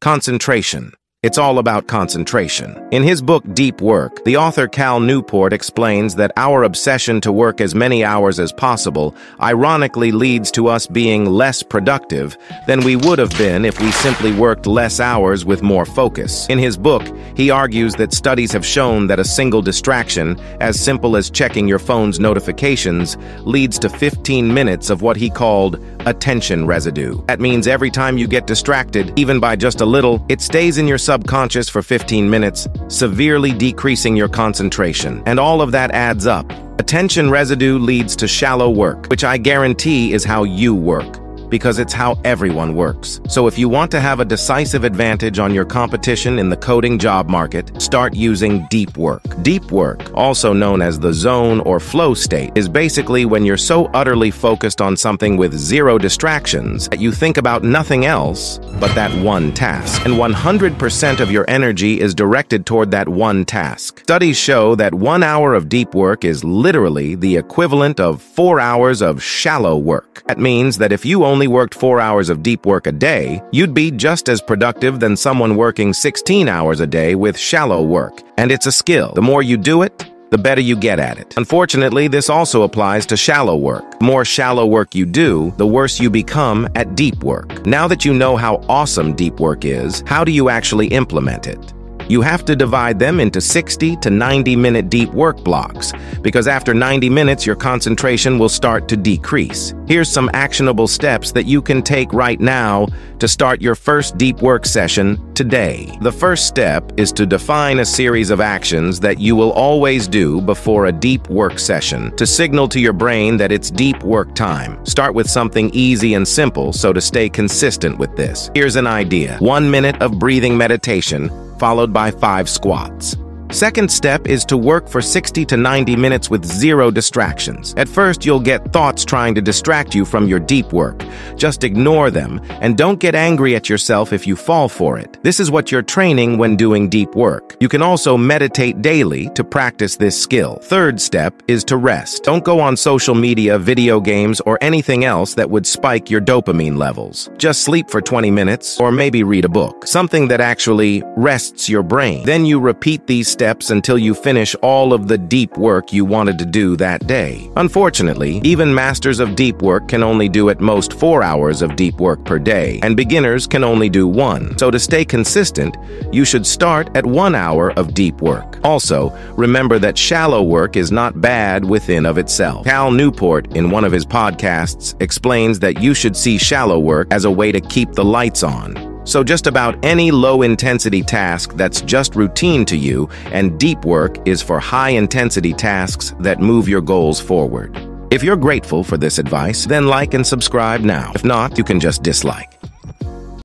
Concentration. It's all about concentration. In his book Deep Work, the author Cal Newport explains that our obsession to work as many hours as possible ironically leads to us being less productive than we would have been if we simply worked less hours with more focus. In his book, he argues that studies have shown that a single distraction, as simple as checking your phone's notifications, leads to 15 minutes of what he called attention residue. That means every time you get distracted, even by just a little, it stays in your subconscious for 15 minutes, severely decreasing your concentration. And all of that adds up. Attention residue leads to shallow work, which I guarantee is how you work because it's how everyone works. So if you want to have a decisive advantage on your competition in the coding job market, start using deep work. Deep work, also known as the zone or flow state, is basically when you're so utterly focused on something with zero distractions that you think about nothing else but that one task. And 100% of your energy is directed toward that one task. Studies show that one hour of deep work is literally the equivalent of four hours of shallow work. That means that if you only only worked four hours of deep work a day, you'd be just as productive than someone working 16 hours a day with shallow work. And it's a skill. The more you do it, the better you get at it. Unfortunately, this also applies to shallow work. The more shallow work you do, the worse you become at deep work. Now that you know how awesome deep work is, how do you actually implement it? You have to divide them into 60 to 90 minute deep work blocks, because after 90 minutes, your concentration will start to decrease. Here's some actionable steps that you can take right now to start your first deep work session today. The first step is to define a series of actions that you will always do before a deep work session to signal to your brain that it's deep work time. Start with something easy and simple so to stay consistent with this. Here's an idea. One minute of breathing meditation followed by five squats. Second step is to work for 60 to 90 minutes with zero distractions. At first, you'll get thoughts trying to distract you from your deep work. Just ignore them, and don't get angry at yourself if you fall for it. This is what you're training when doing deep work. You can also meditate daily to practice this skill. Third step is to rest. Don't go on social media, video games, or anything else that would spike your dopamine levels. Just sleep for 20 minutes, or maybe read a book. Something that actually rests your brain. Then you repeat these steps until you finish all of the deep work you wanted to do that day. Unfortunately, even masters of deep work can only do at most four hours of deep work per day, and beginners can only do one. So to stay consistent, you should start at one hour of deep work. Also, remember that shallow work is not bad within of itself. Cal Newport, in one of his podcasts, explains that you should see shallow work as a way to keep the lights on. So just about any low-intensity task that's just routine to you and deep work is for high-intensity tasks that move your goals forward. If you're grateful for this advice, then like and subscribe now. If not, you can just dislike.